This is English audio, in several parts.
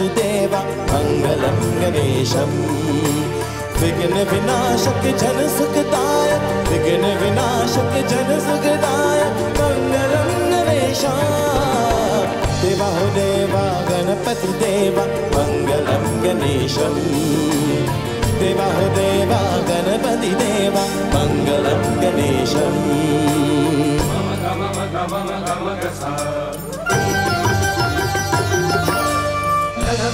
देवा मंगलम गणेशम विघ्न विनाशक जन सुखदायक विघ्न विनाशक जन सुखदायक मंगलम गणेशा देवा देवा गणपति देवा मङ्गलं गणेशम् देवा देवा मङ्गलं गणेशम् तू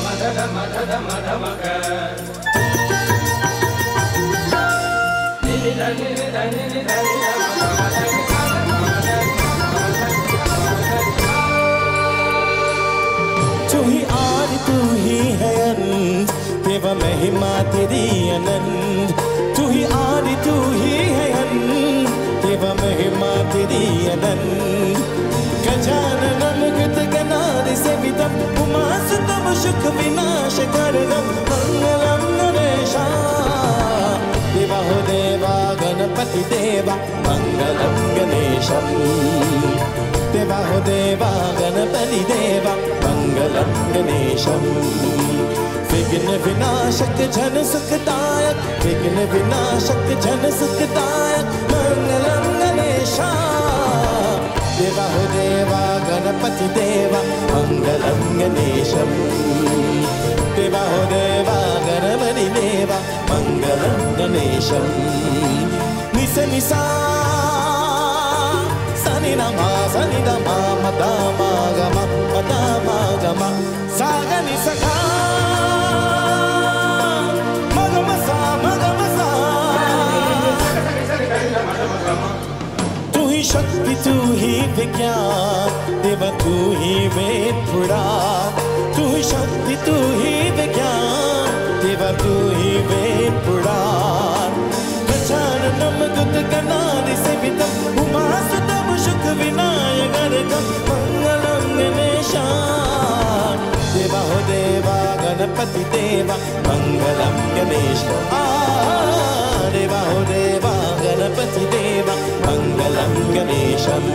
ही आदि तू ही है अंत देवा महिमा तेरी अनंत। तू ही आदि तू ही है अंत देवा महिमा तेरी अनंत। गजाननं से सुख विनाश कर गणपति देवा मंगलम गणेशम गणपति देवा मंगलम गणेशम विघ्न विनाशक, जन सुखदायक, विघ्न विनाशक, जन सुखदायक मंगलम गणेशा దేవహుదేవా గణపతి దేవ మంగళం గణేశం దేవహుదేవా గణపతి దేవ మంగళం గణేశం నిస నిసా సని నమా సని నమా మదా మాగమ మదా మాగమ సాగని సఖా మగమ సా शक्ति तू ही विज्ञान, देव तू ही वेद पुराण तू शक्ति तू ही विज्ञान, देव तू ही वेद पुराण गजाननं गुत गणादि सेवितम् उमासुतं सुख विनायकर्कं मङ्गलं गणेशा देवा हो देवा, गणपति देवा मङ्गलं गणेश देवा हो देवा, गणपति देवा मङ्गलं गणेशम्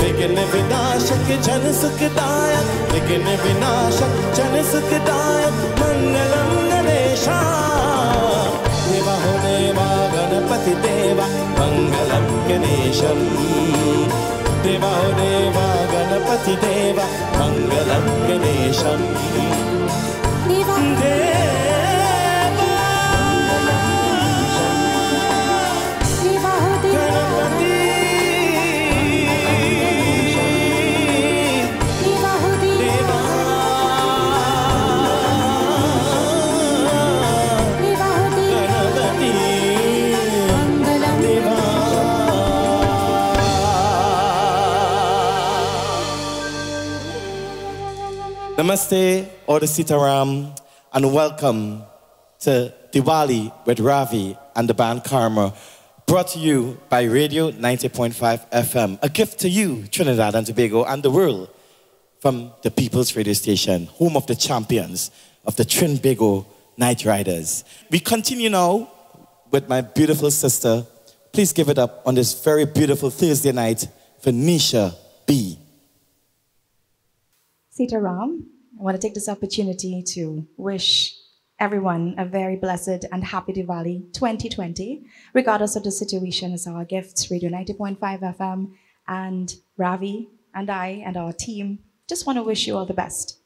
विघ्न विनाशक जन सुखदायक विघ्न जन सुखदायक मङ्गलं गणेशा देवा देवा गणपति देवा मङ्गलं गणेशम् देवा देवा गणपति देवा मङ्गलं गणेशम् देवा Namaste, Order Sitaram, and welcome to Diwali with Ravi and the band Karma, brought to you by Radio 90.5 FM. A gift to you, Trinidad and Tobago, and the world from the People's Radio Station, home of the champions of the Trinbago Knight Riders. We continue now with my beautiful sister. Please give it up on this very beautiful Thursday night for Nisha B. Sita Ram, I want to take this opportunity to wish everyone a very blessed and happy Diwali 2020, regardless of the situation, as our gifts, Radio 90.5 FM, and Ravi and I and our team just want to wish you all the best.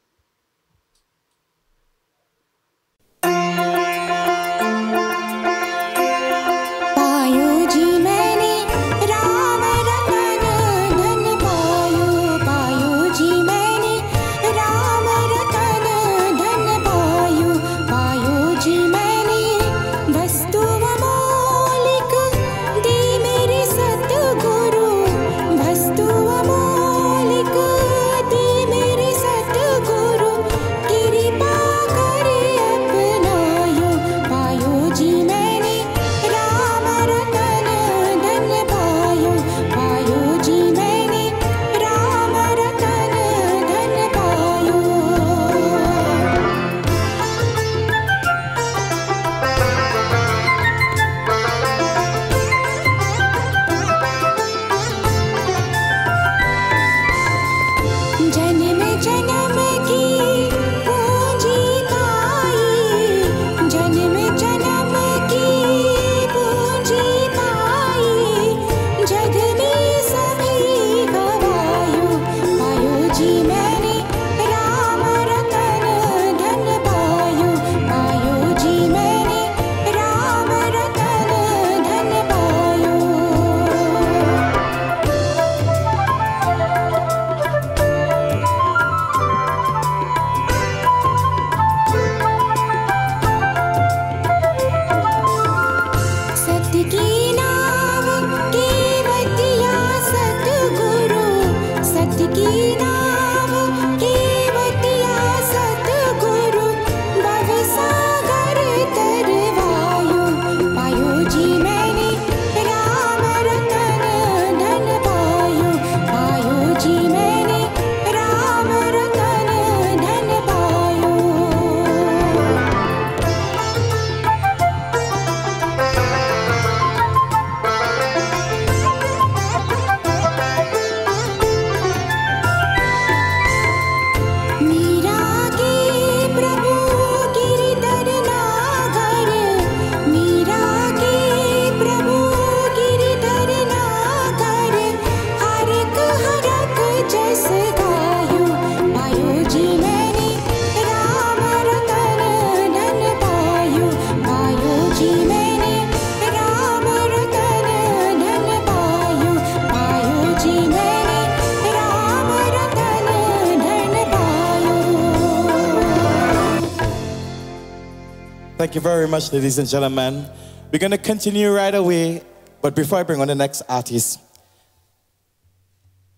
Much, ladies and gentlemen. We're going to continue right away, but before I bring on the next artist,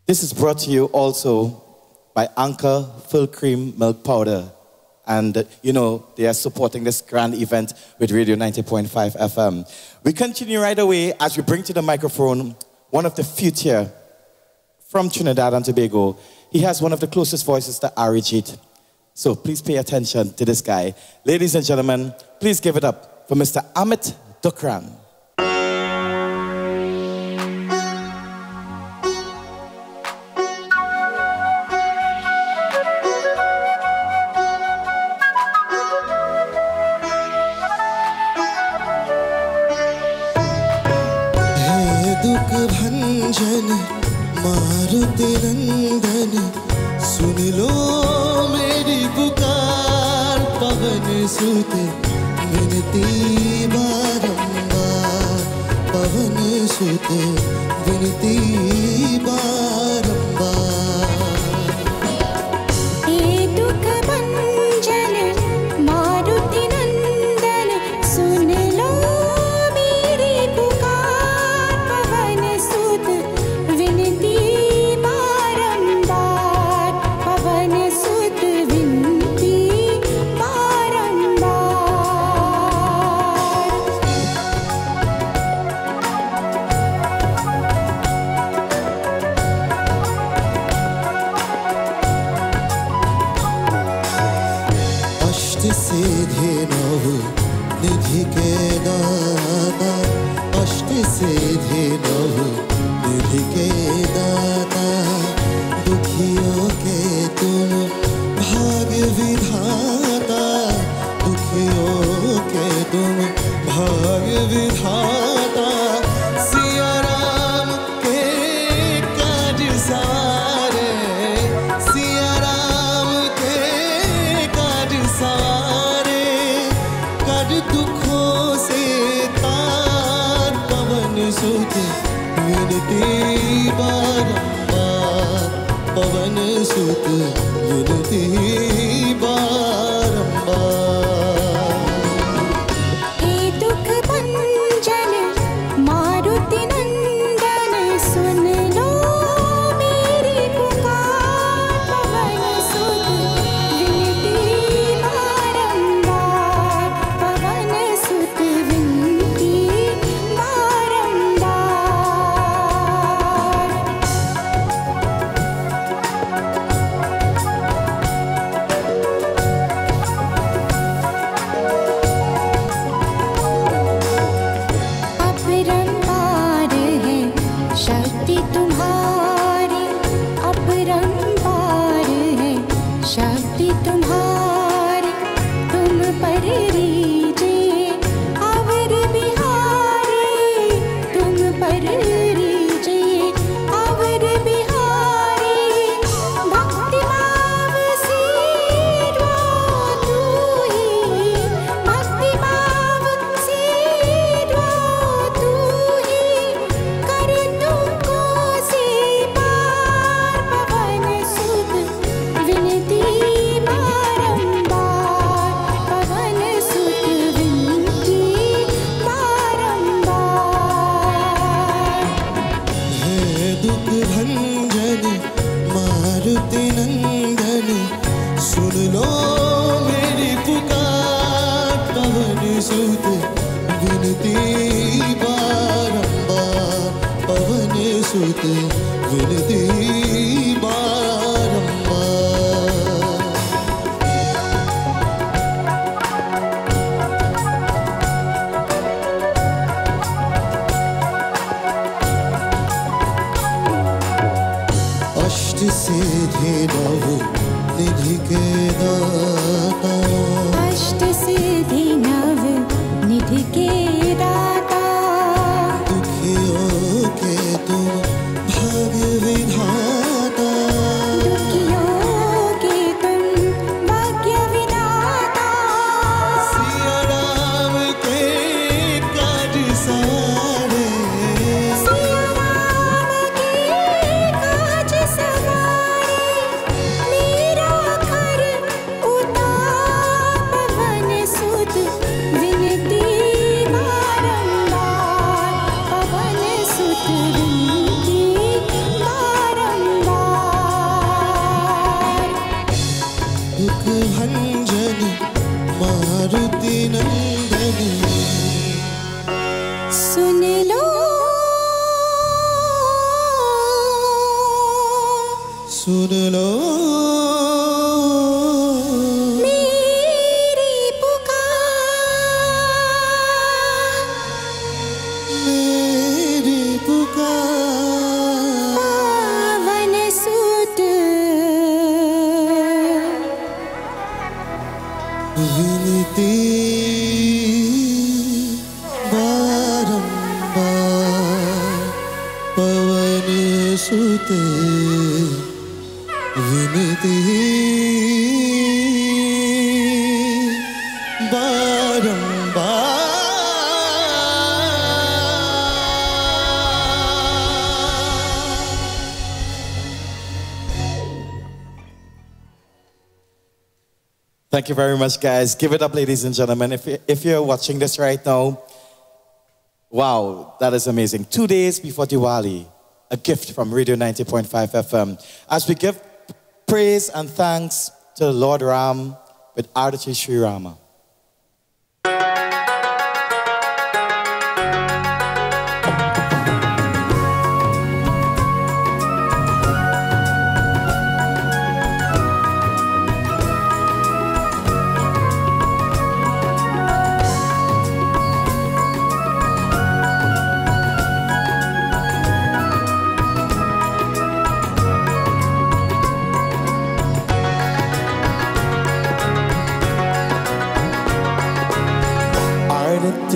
this is brought to you also by Anchor Full Cream Milk Powder. And, uh, you know, they are supporting this grand event with Radio 90.5 FM. We continue right away as we bring to the microphone one of the future from Trinidad and Tobago. He has one of the closest voices to Arijit. So please pay attention to this guy. Ladies and gentlemen, please give it up for Mr. Amit Dukran. Thank you very much, guys. Give it up, ladies and gentlemen. If, if you're watching this right now, wow, that is amazing. Two days before Diwali, a gift from Radio 90.5 FM. As we give praise and thanks to Lord Ram with Arati Sri Rama.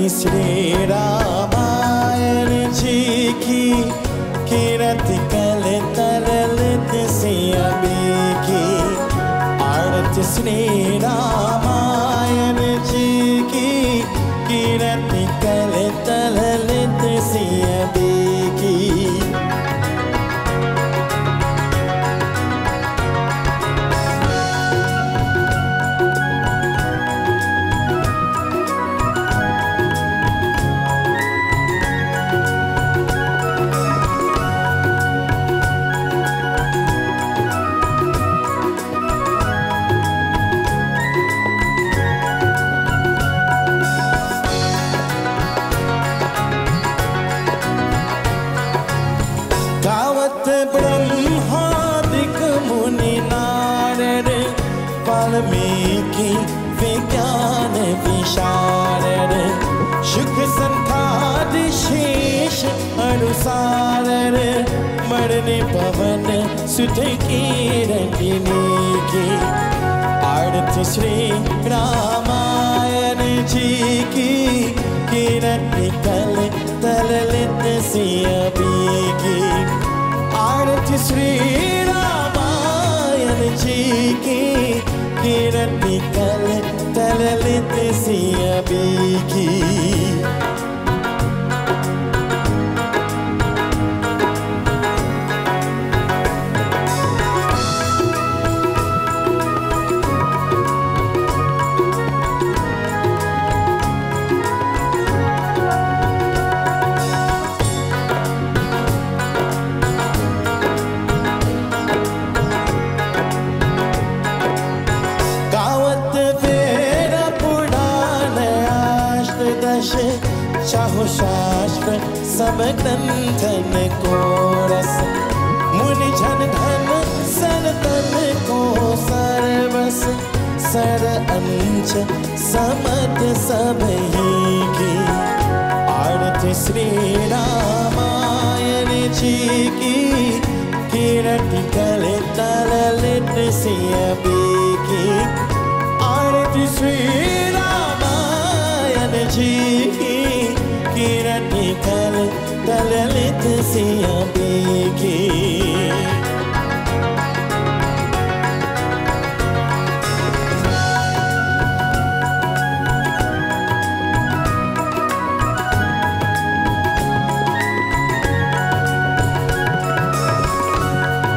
city. പവന് സുതകീരണ്ടിനീക്കി അടുത്ത ശ്രീരാമായണ ജീക്കി കിരട്ടി കല തലലിത്ത് സിയബീക്കി അടുത്ത ശ്രീരാമായണ ജീക്കി കിരട്ടി കല തലലിത്ത് സിയബീക്കി सब ग्रंथन को रस। मुनि Jan Dhan sir तन को सर्वस। सर अंश, समत सब ही की। आरती श्री रामायण जी की। किरट कल तललित सियबी की। आरती श्री रामायण जी तललित सियबी की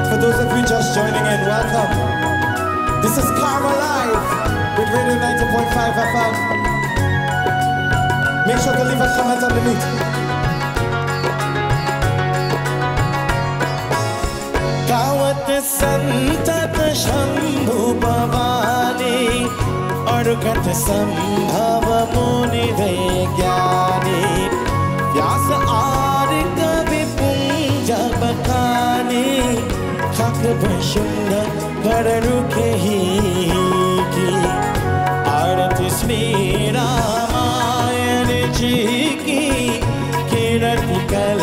For those of you just joining in, welcome. This is Karma Live with Radio 90.5 FM. Make sure to leave a comment underneath. गावत संतत सन्तत शम्भुपवारि अर्घत सम्भव मुनिवे ज्ञानी। व्यास आर्ग विपुञ्जबकानि खग्भ शुन्द वररुखे की। आरति श्री रामायण जी की कल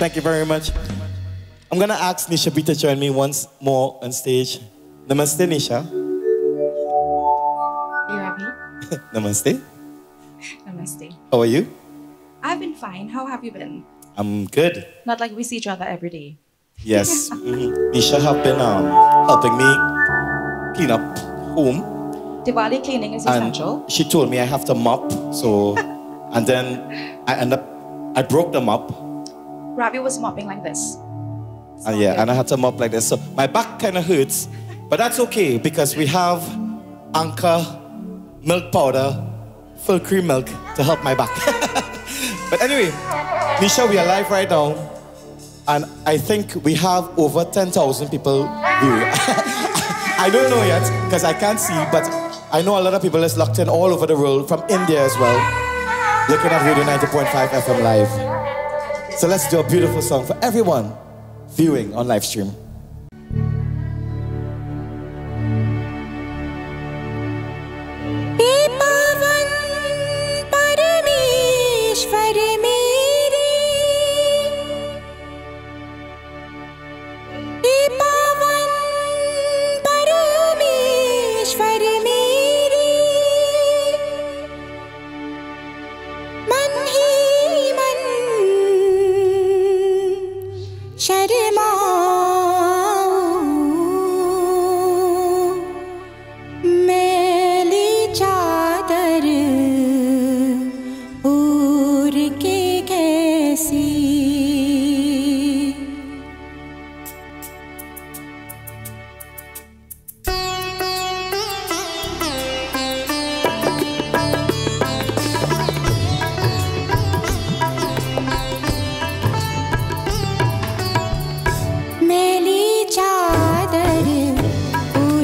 Thank you very much. I'm gonna ask Nisha B to join me once more on stage. Namaste, Nisha. You ready? Namaste. Namaste. How are you? I've been fine. How have you been? I'm good. Not like we see each other every day. Yes. Mm-hmm. Nisha have been um, helping me clean up home, Diwali cleaning is and essential. she told me I have to mop. So, and then I end up, I broke the mop, Ravi was mopping like this. and yeah, and I had to mop like this. So my back kind of hurts, but that's okay because we have Anchor milk powder, full cream milk to help my back. but anyway, Nisha, we are live right now, and I think we have over 10,000 people viewing. I don't know yet because I can't see, but I know a lot of people is locked in all over the world, from India as well, looking at Radio 90.5 FM live. So let's do a beautiful song for everyone viewing on live stream.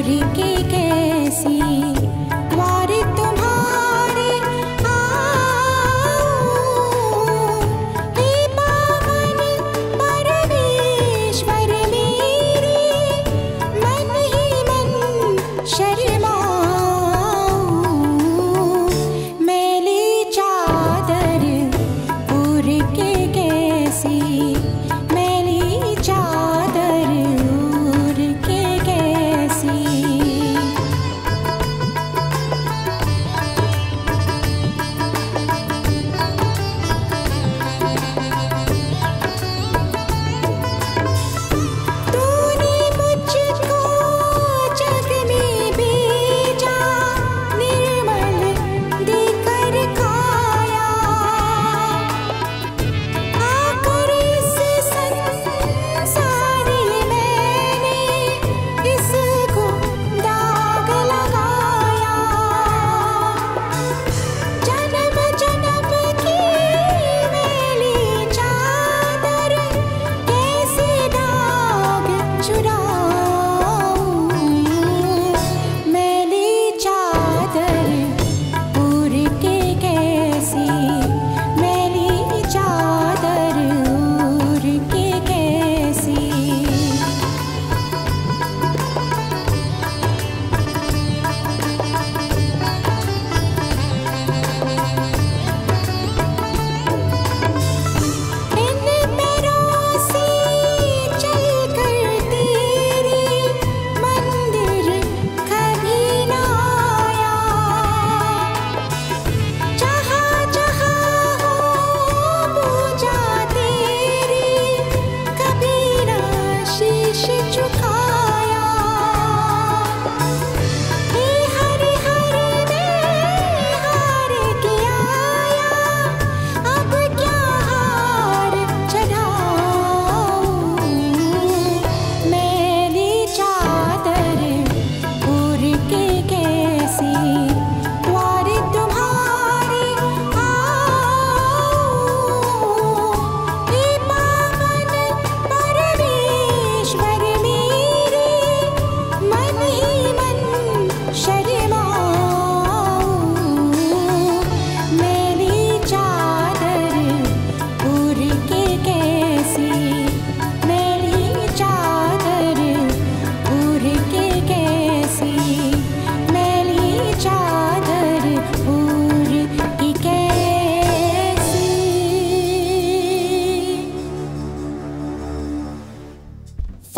ओढ़ के कैसी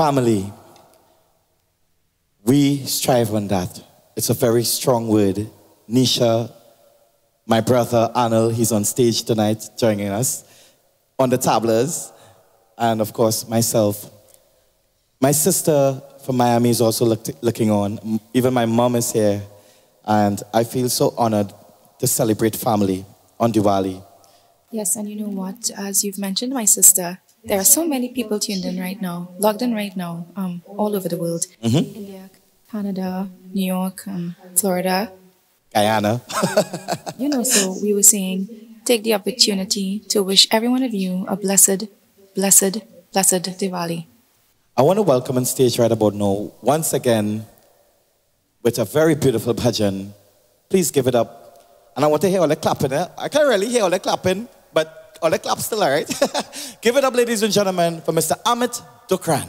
Family. We strive on that. It's a very strong word. Nisha, my brother Anil, he's on stage tonight joining us on the tablas, and of course myself. My sister from Miami is also look, looking on. Even my mom is here, and I feel so honored to celebrate family on Diwali. Yes, and you know what? As you've mentioned, my sister, there are so many people tuned in right now, logged in right now, um, all over the world. India, Canada, New York, um, Florida. Guyana. You know, so we were saying, take the opportunity to wish every one of you a blessed, blessed, blessed Diwali. I want to welcome on stage right about now, once again, with a very beautiful bhajan. Please give it up. And I want to hear all the clapping. Eh? I can't really hear all the clapping, but all the claps still, all right? Give it up, ladies and gentlemen, for Mr. Amit Dukran.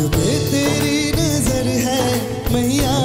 मुझ पे तेरी नज़र है मैया।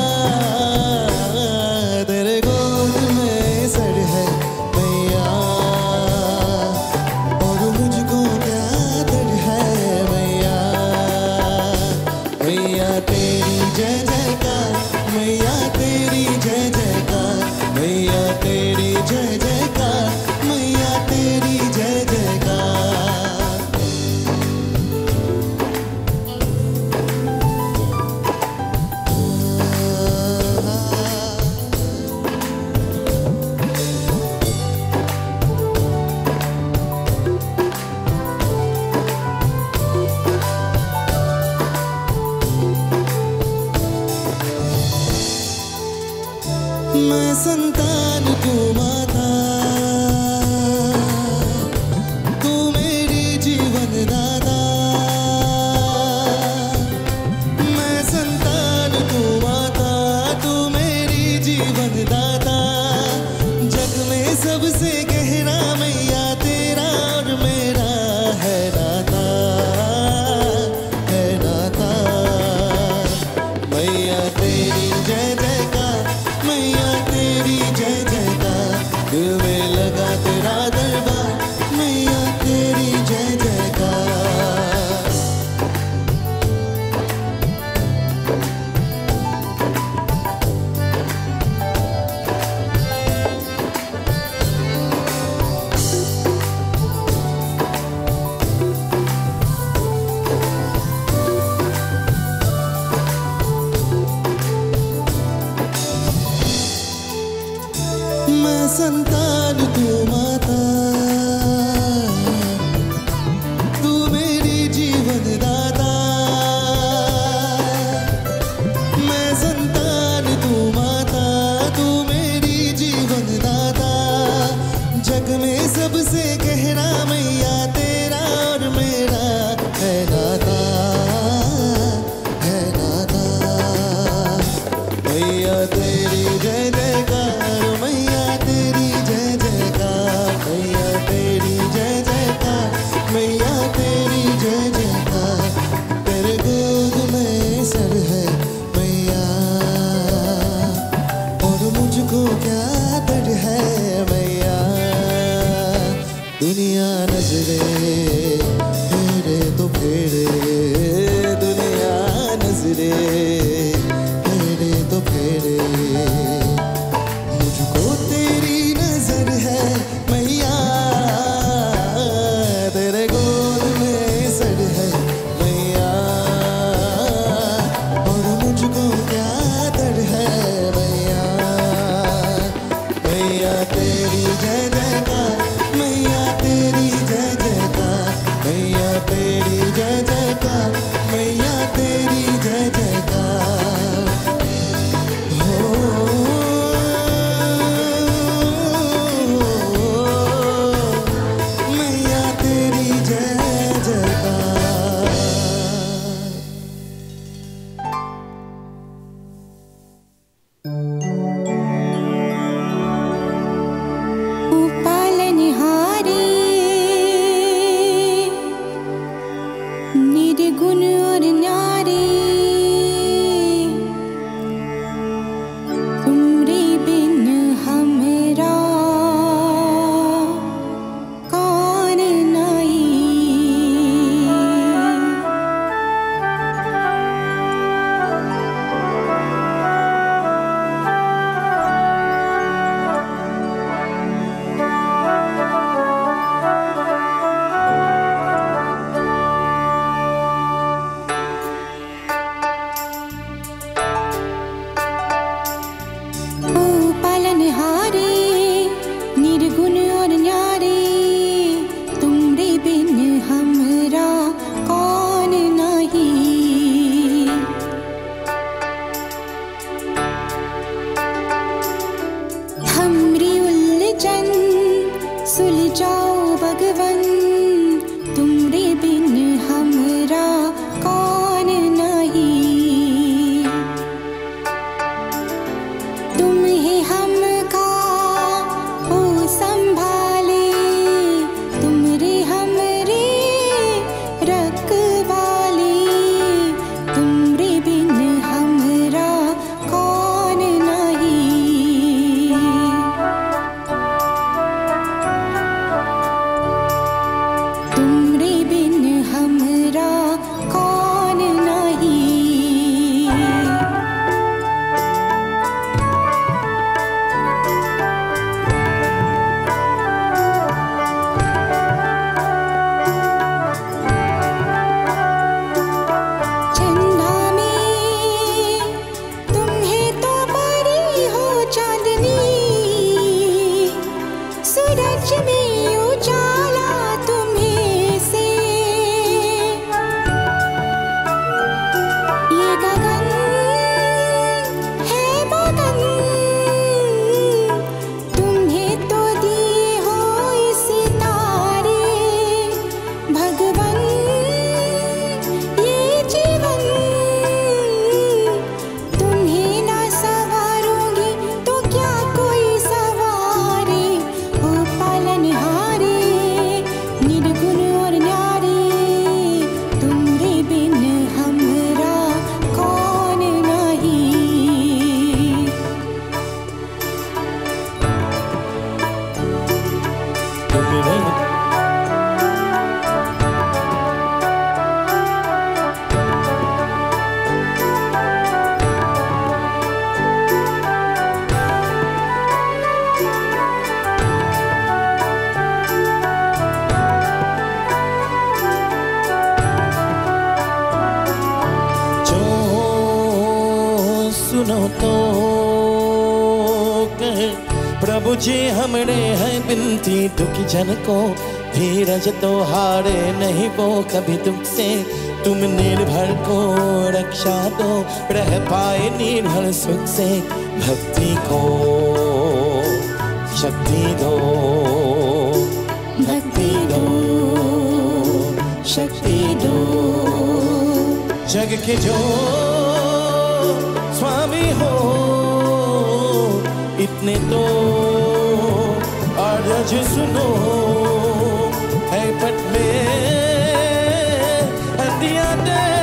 धीरज तो हारे नहीं वो कभी तुमसे। तुम निर्भर को रक्षा दो रह पाए निर्भर सुख से। भक्ति को शक्ति दो भक्ति दो शक्ति दो। जग के जो स्वामी हो इतने तो अर्ज़ सुनो। me at the end.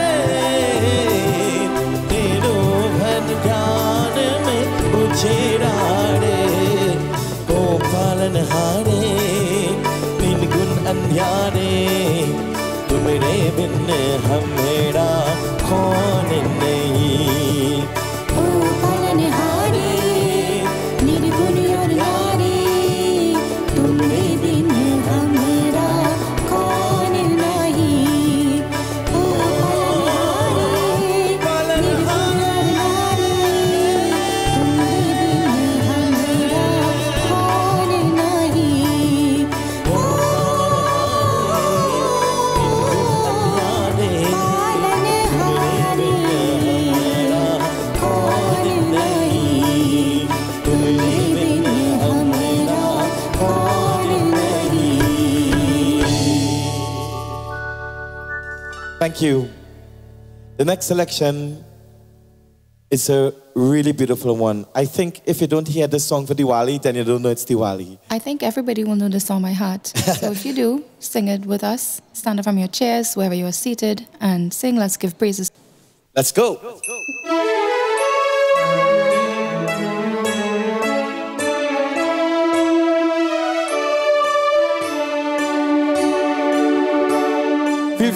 Thank you. The next selection is a really beautiful one. I think if you don't hear this song for Diwali, then you don't know it's Diwali. I think everybody will know the song by heart. so if you do, sing it with us. Stand up from your chairs, wherever you are seated, and sing Let's Give Praises. Let's go. Feel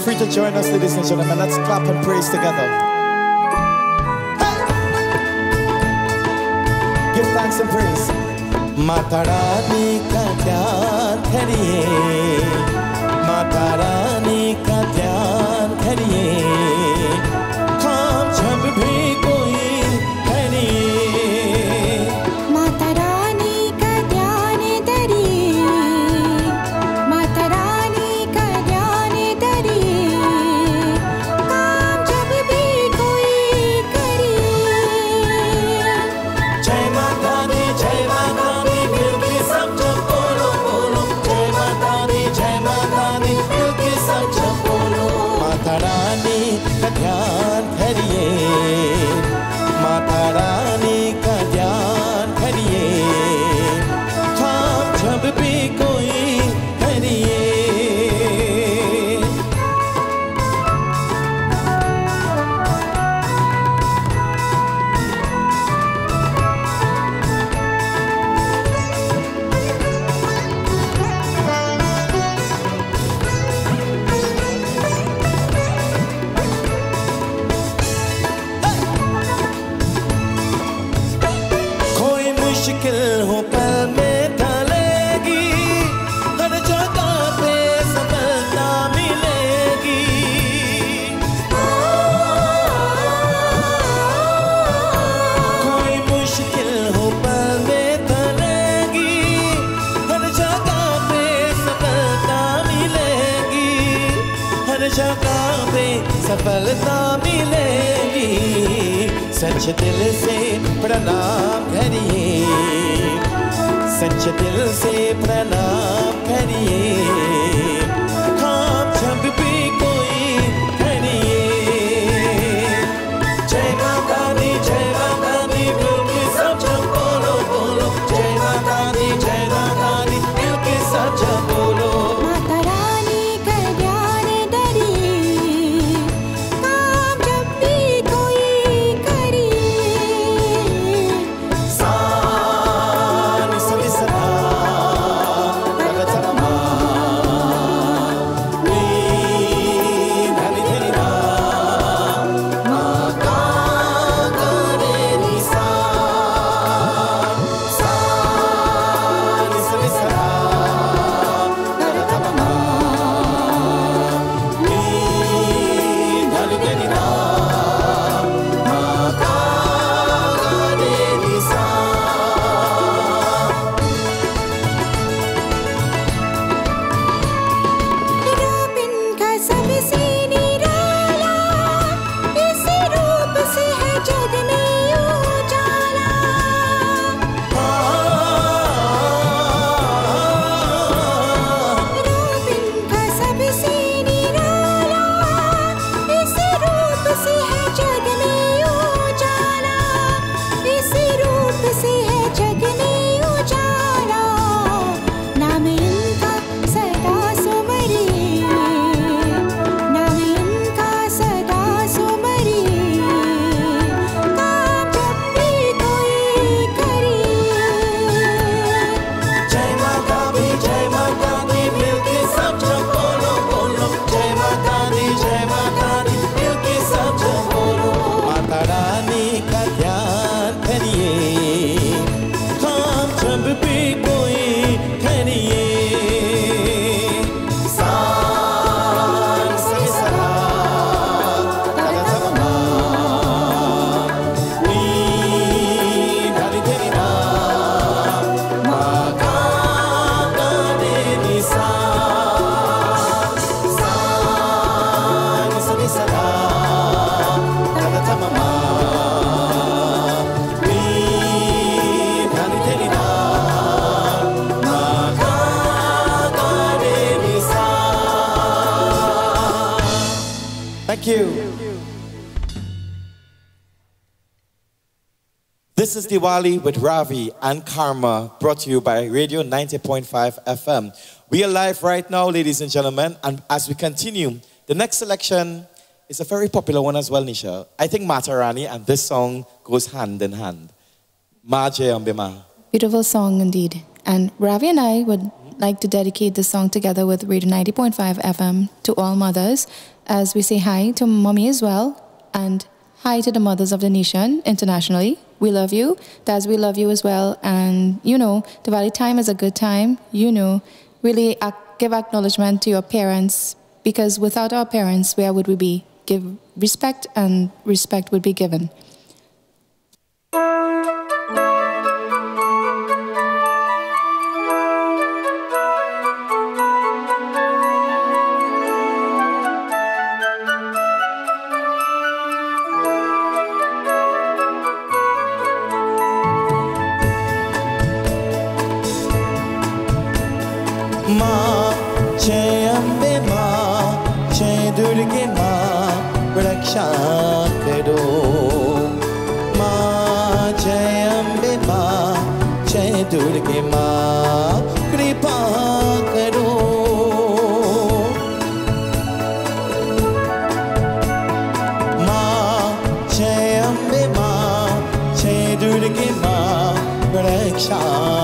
free to join us, ladies and gentlemen. Let's clap and praise together. Hey! Give thanks and praise. Mata Rani का ध्यान करिए Mata Rani Diwali with Ravi and Karma, brought to you by Radio 90.5 FM. We are live right now, ladies and gentlemen, and as we continue, the next selection is a very popular one as well, Nisha. I think Matarani and this song goes hand in hand. Ma Je Ambima. Beautiful song indeed. And Ravi and I would like to dedicate this song together with Radio 90.5 FM to all mothers as we say hi to mommy as well and hi to the mothers of the nation internationally. We love you. Daz, we love you as well. And you know, Diwali time is a good time. You know, really give acknowledgement to your parents because without our parents, where would we be? Give respect and respect would be given. 下。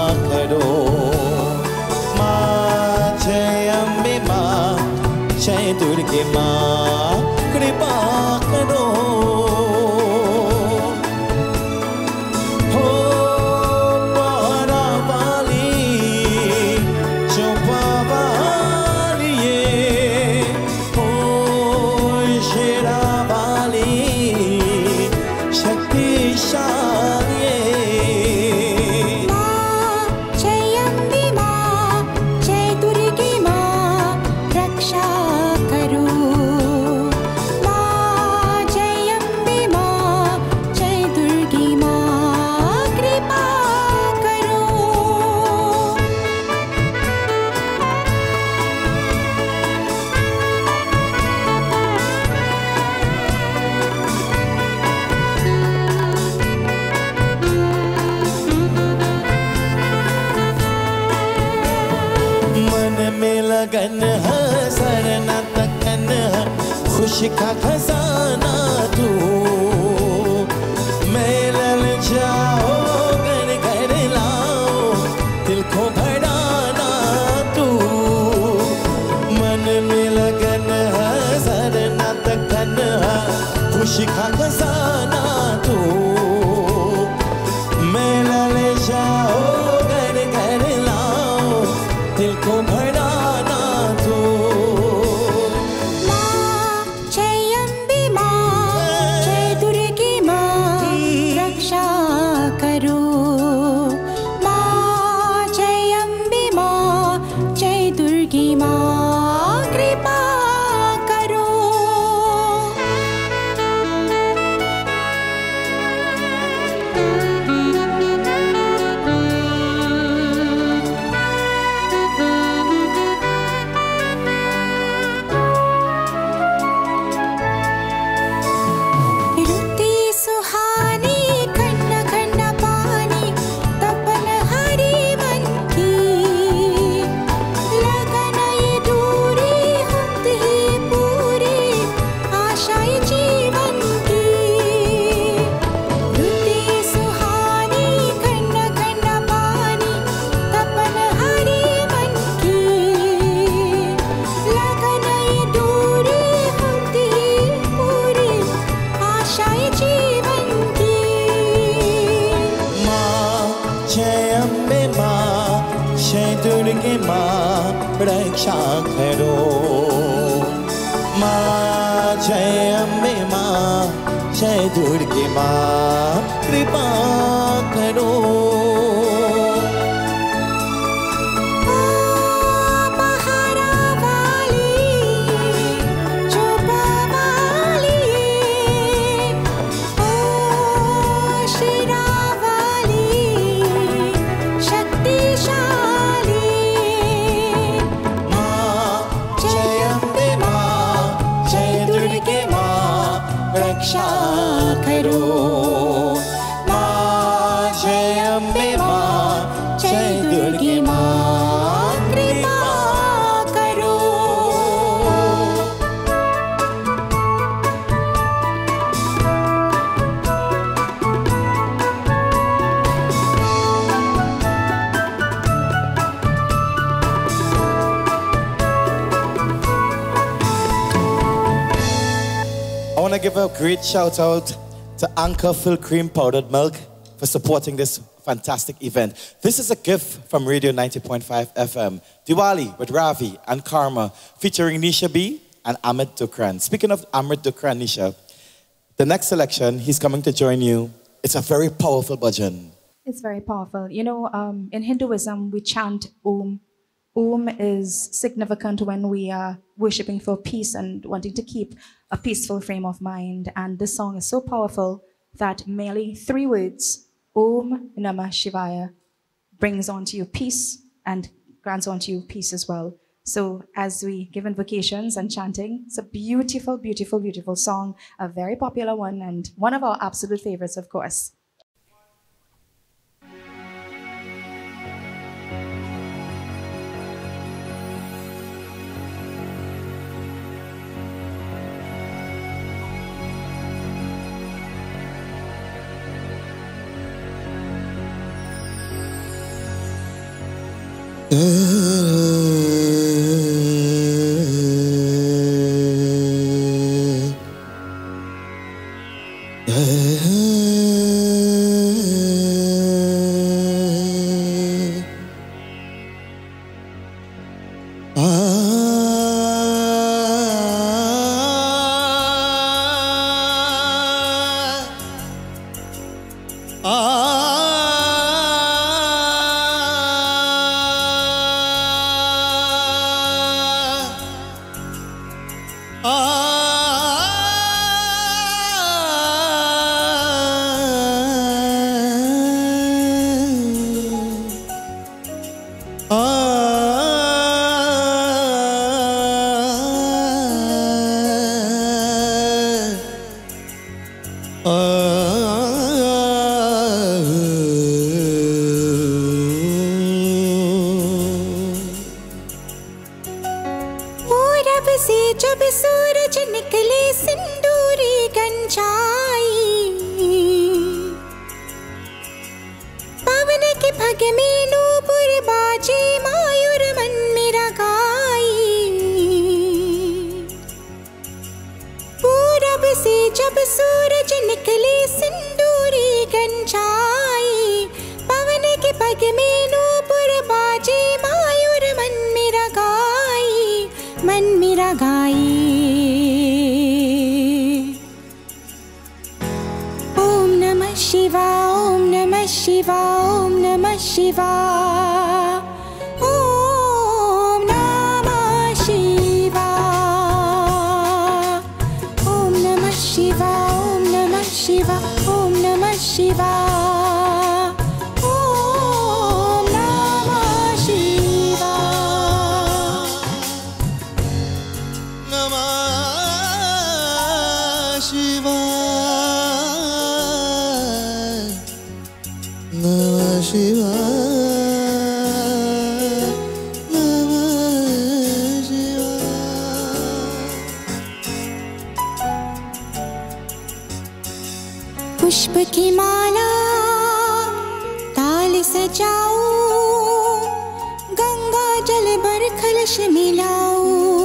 Give a great shout out to Anchor Full Cream Powdered Milk for supporting this fantastic event. This is a gift from Radio 90.5 FM. Diwali with Ravi and Karma featuring Nisha B and Amit Dukran. Speaking of Amit Dukran, Nisha, the next selection, he's coming to join you. It's a very powerful bhajan. It's very powerful. You know, um, in Hinduism, we chant Om. Om is significant when we are worshiping for peace and wanting to keep a peaceful frame of mind. And this song is so powerful that merely three words, Om Namah Shivaya, brings onto you peace and grants onto you peace as well. So, as we give invocations and chanting, it's a beautiful, beautiful, beautiful song, a very popular one, and one of our absolute favorites, of course. Uh. पुष्प की माला ताल सजाओ गंगा जल बर खलश मिलाओ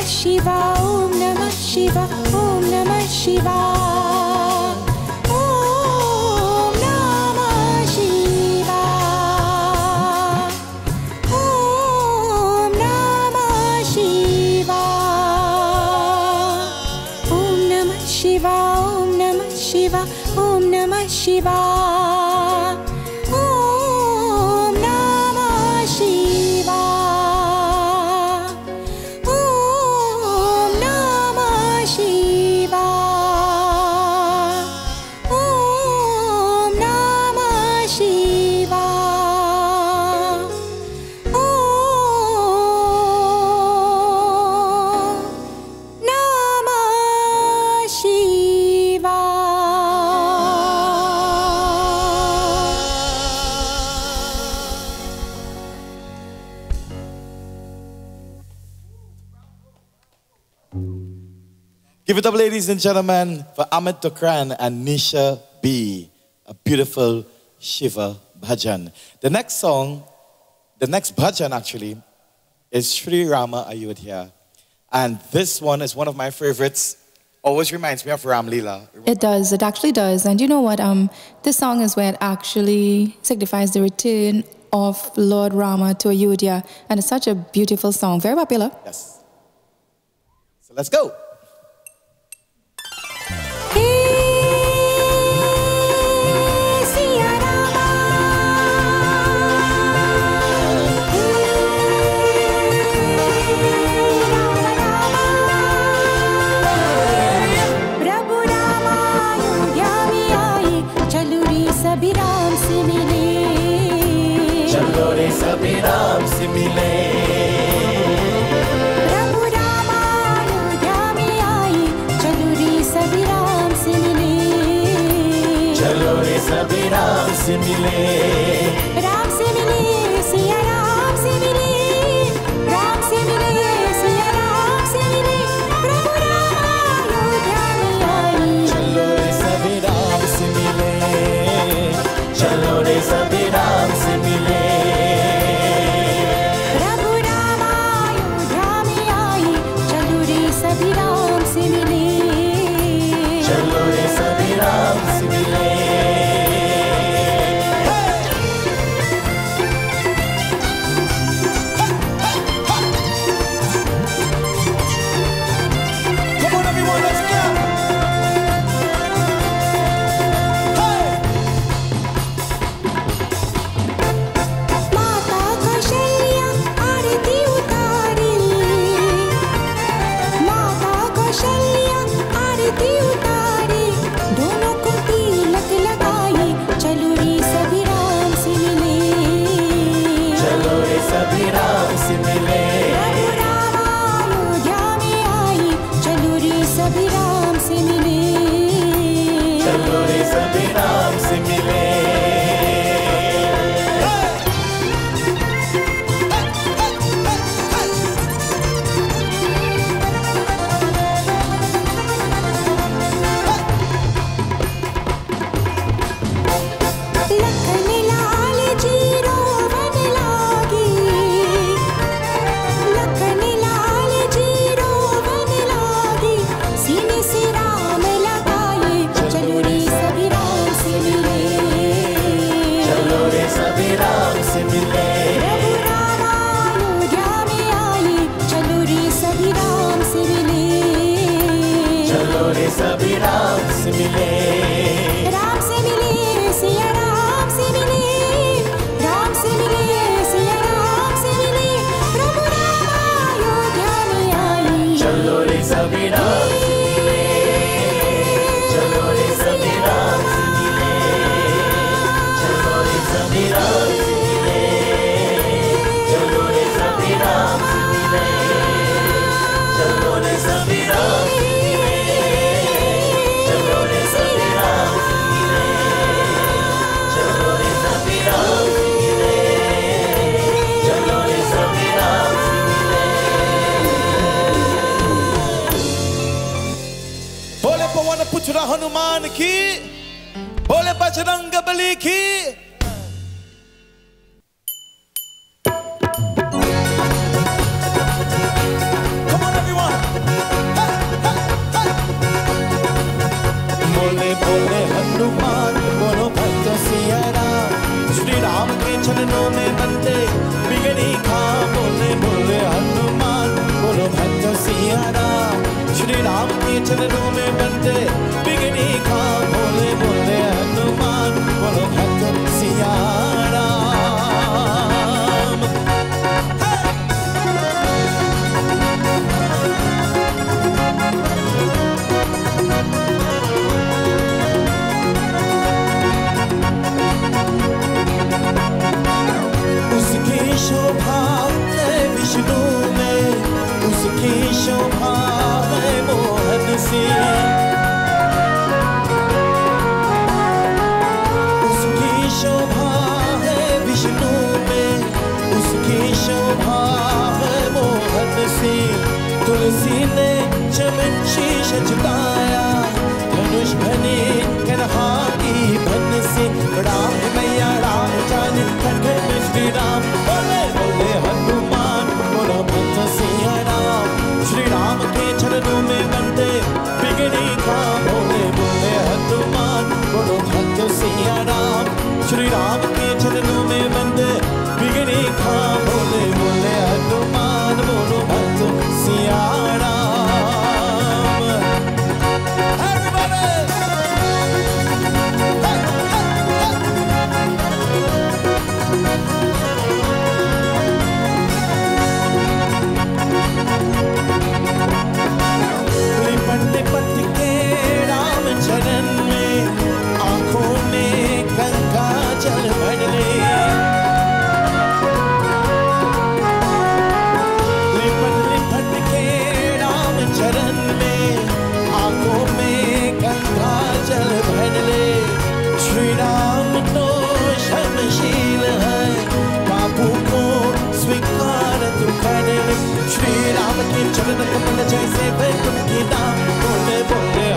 नमशिवा ॐ नमः शिवा ॐ नमः शिवा। ॐ नमः शिवा। शिवा। ॐ नमः Shiva. it up, ladies and gentlemen, for Amit Dukran and Nisha B. A beautiful Shiva bhajan. The next song, the next bhajan actually, is Sri Rama Ayodhya. And this one is one of my favorites. Always reminds me of Ram Leela. It does, it actually does. And you know what? Um, this song is where it actually signifies the return of Lord Rama to Ayodhya. And it's such a beautiful song, very popular. Yes. So let's go. simile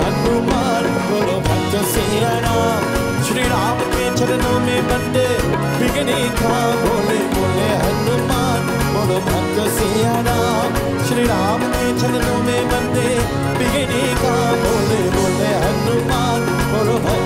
Hanuman बोलो श्री राम के चरणों में बंदे बिगड़ी का बोले बोले हनुमान बोलो भक्त श्री राम के चरणों में बंदे बिगड़ी का बोले बोले हनुमान बोलो भक्त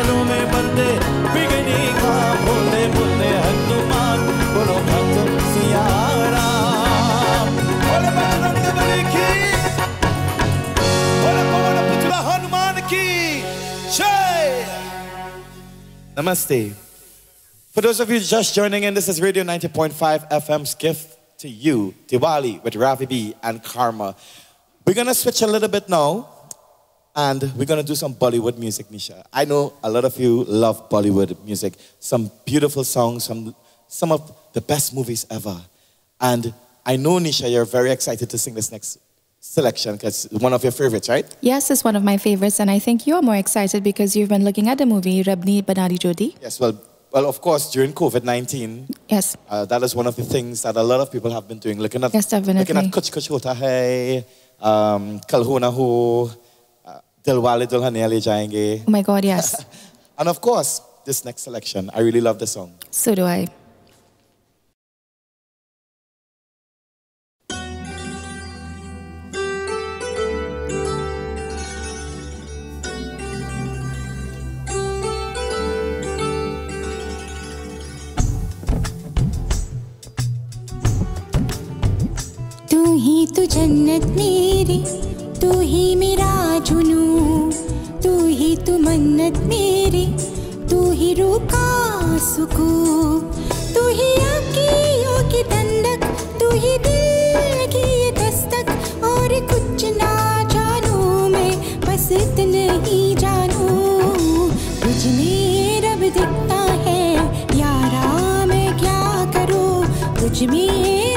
राम के चरणों में बंदे बिगड़ी का बोले बोले हनुमान बोलो भक्त सिया राम बोले बजरंग बली की बोले पवन पुत्र हनुमान की जय Namaste. For those of you just joining in, this is Radio 90.5 FM's gift to you, Diwali with Ravi B and Karma. We're gonna switch a little bit now, and we're gonna do some Bollywood music, Nisha. I know a lot of you love Bollywood music, some beautiful songs, some, some of the best movies ever. And I know, Nisha, you're very excited to sing this next selection because it's one of your favorites, right? Yes, it's one of my favorites, and I think you're more excited because you've been looking at the movie Rab Ne Bana Di Jodi. Yes, well, well, of course, during COVID 19, Yes. Uh, that is one of the things that a lot of people have been doing. Looking at Yes, definitely. looking at Kuch Kuch Hota Hai, um, Kal Ho Na Ho, uh, Dilwale Dulhania Le Jayenge, Oh my God, yes. and of course this next selection. I really love the song. so do I. तू ही तो जन्नत मेरी तू ही मेरा जुनू, तू ही तू मन्नत मेरी, तू ही रूह का सुकून, तू ही आँखियों की ठंडक, तू ही दिल की दस्तक, और कुछ ना जानू मैं, बस इतना ही जानू। तुझ में रब दिखता है, यारा मैं क्या करूँ? तुझ में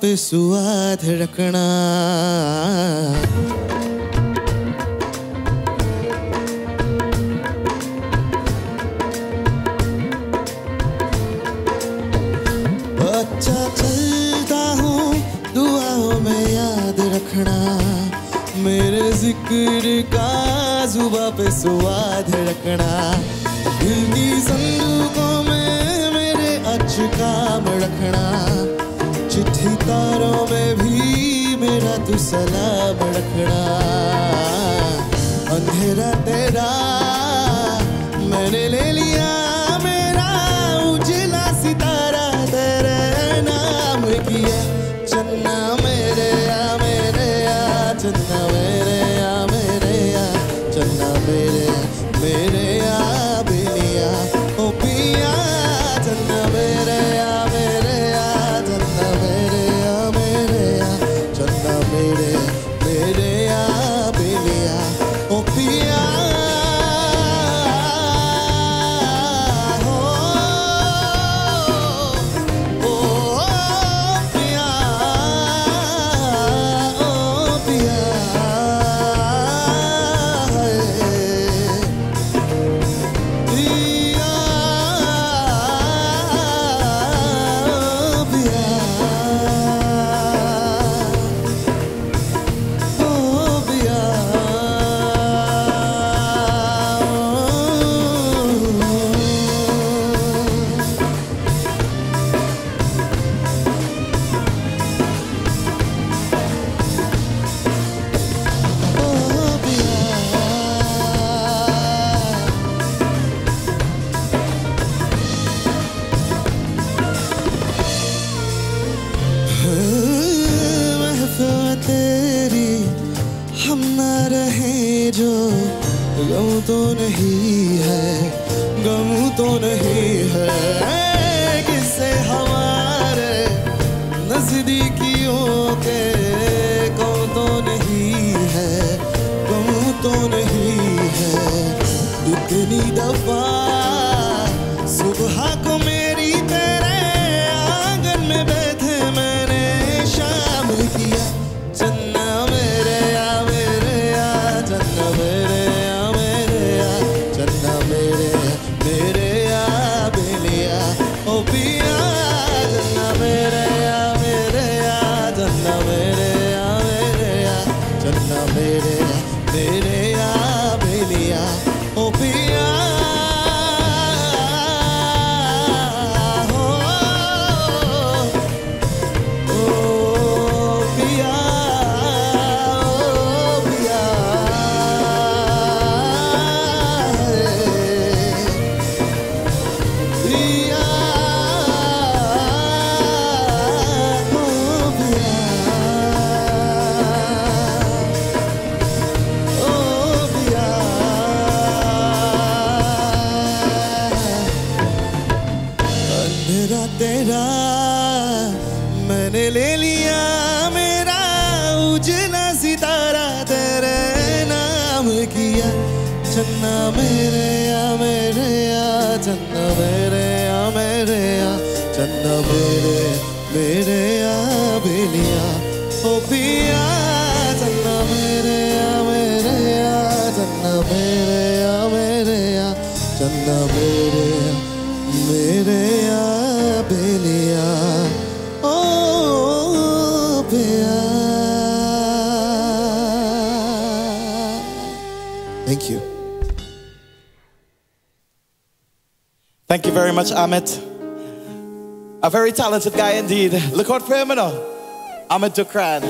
पे सुआद रखना। mere very much, Amit. A very talented guy indeed. Look out for him now. Amit Dukran.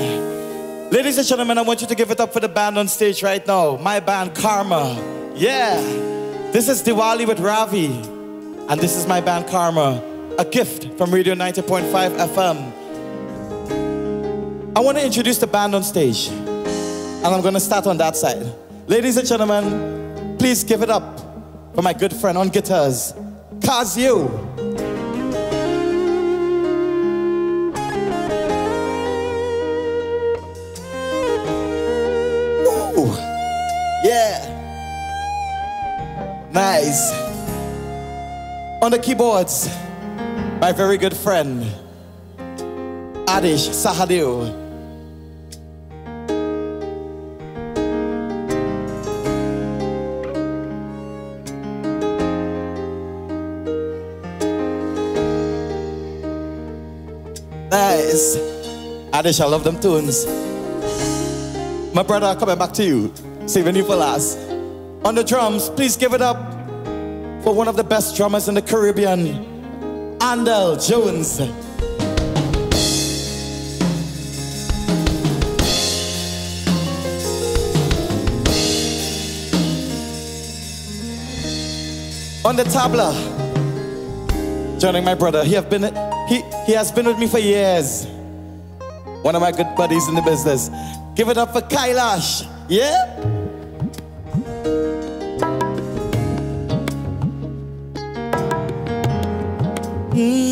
Ladies and gentlemen, I want you to give it up for the band on stage right now. My band, Karma. Yeah. This is Diwali with Ravi. And this is my band, Karma. A gift from Radio 90.5 FM. I want to introduce the band on stage. And I'm going to start on that side. Ladies and gentlemen, please give it up for my good friend on guitars, Kazio. Ooh, yeah. Nice. On the keyboards, my very good friend, Adish Sahadeo. Adish, I love them tunes. My brother, coming back to you. Saving you for last. On the drums, please give it up for one of the best drummers in the Caribbean, Andel Jones. On the tabla, joining my brother. He have been he he has been with me for years. One of my good buddies in the business. Give it up for Kailash. Yeah? Mm.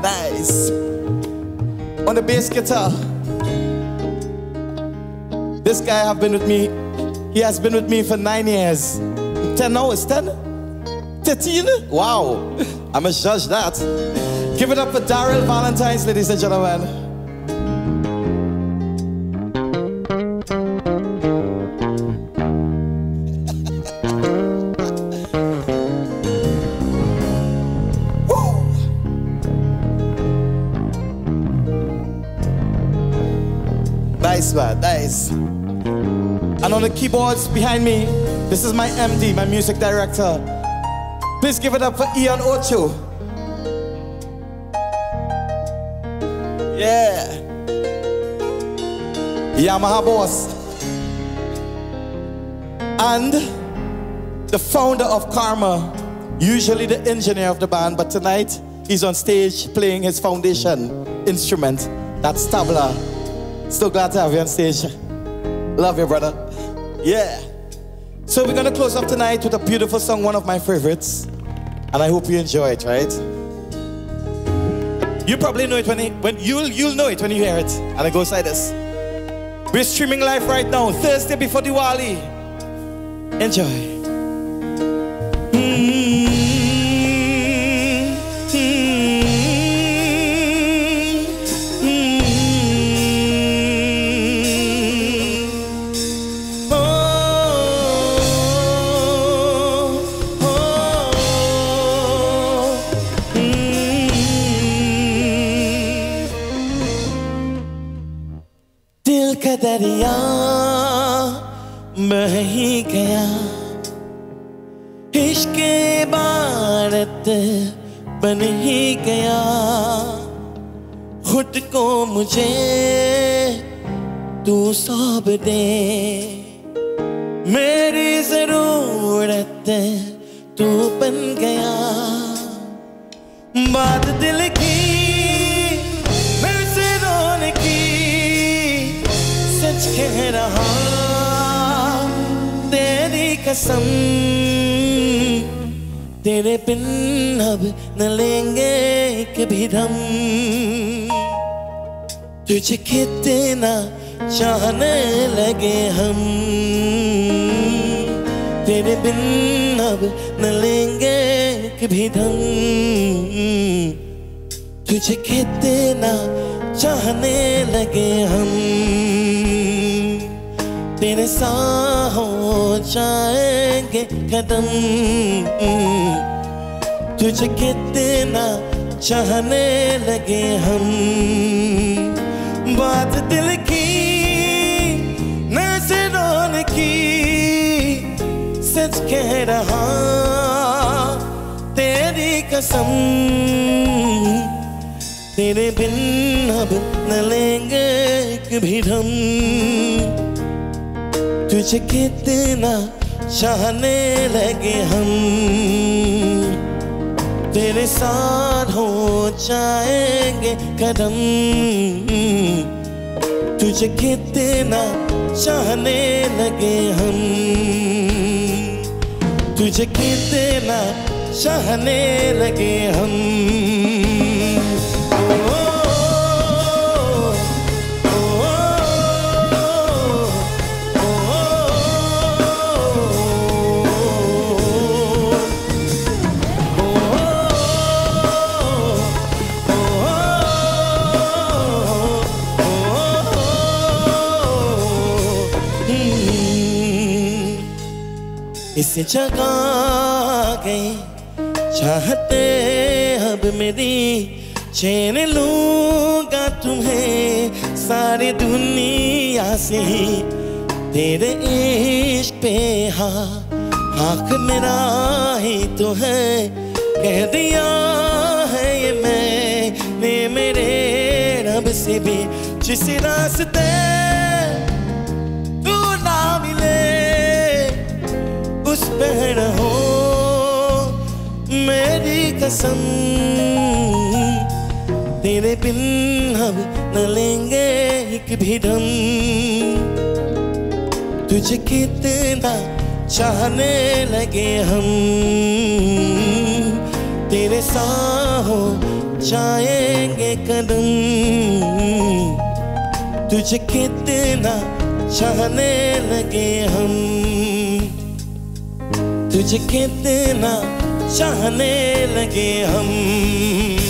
Nice. On the bass guitar. This guy have been with me. He has been with me for nine years. Ten hours, ten? 13? Wow. I'm a judge that. Give it up for Daryl Valentine's, ladies and gentlemen. Woo! Nice man, nice. And on the keyboards behind me, this is my MD, my music director. Please give it up for Ian Ocho. Yeah. Yamaha boss. And the founder of Karma, usually the engineer of the band, but tonight he's on stage playing his foundation instrument. That's tabla. So glad to have you on stage. Love you, brother. Yeah. So we're gonna close up tonight with a beautiful song, one of my favorites. And I hope you enjoy it, right? You probably know it when, when you'll you'll know it when you hear it. And it goes like this. We're streaming live right now, Thursday before Diwali. Enjoy. कसम। तेरे बिन अब न लेंगे कभी दम। तुझे कितना चाहने लगे हम। तेरे बिन अब न लेंगे कभी दम। तुझे कितना चाहने लगे हम। तेरे साथ हो जाएँगे कदम। तुझे कितना चाहने लगे हम। बात दिल की, नज़रों की, सच कह रहा तेरी कसम। तेरे बिन अब न लेंगे कभी हम तुझे कितना चाहने लगे हम। तेरे साथ हो जाएँगे कदम। तुझे कितना चाहने लगे हम। तुझे कितना चाहने लगे हम। इस जगह गई। चाहते अब मेरी चैन लूँगा तुम्हें। सारी दुनिया से तेरे इश्क पे हाँ आँख मेरा ही तो है। कह दिया है ये मैंने मेरे रब से भी, जिस रास्ते पर हो, मेरी कसम। तेरे बिन हम न लेंगे एक भी दम। तुझे कितना चाहने लगे हम। तेरे साहो जाएँगे कदम। तुझे कितना चाहने लगे हम। तुझे कितना चाहने लगे हम।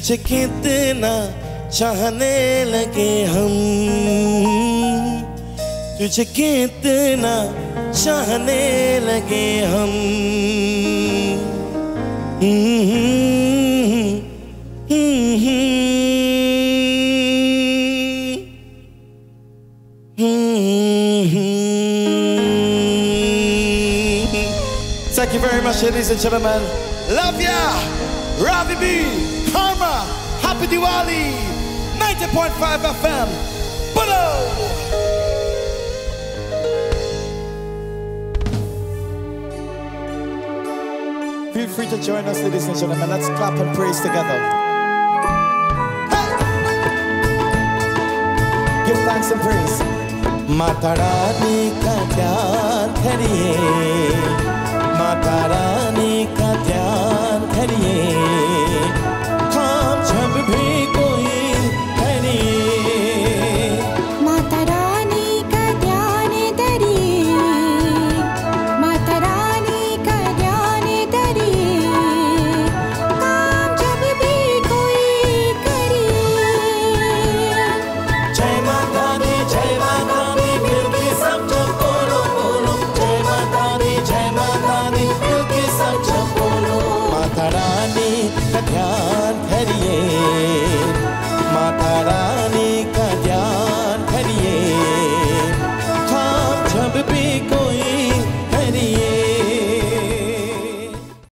तुझे कितना चाहने लगे हम तुझे कितना चाहने लगे हम Thank you very much, ladies and gentlemen. Love ya! Ravi B, Karma, Happy Diwali, 90.5 FM. Bolo! Feel free to join us, ladies and gentlemen. Let's clap and praise together. Hey! Give thanks and praise. Mata Rani का ध्यान करिए Mata Rani Make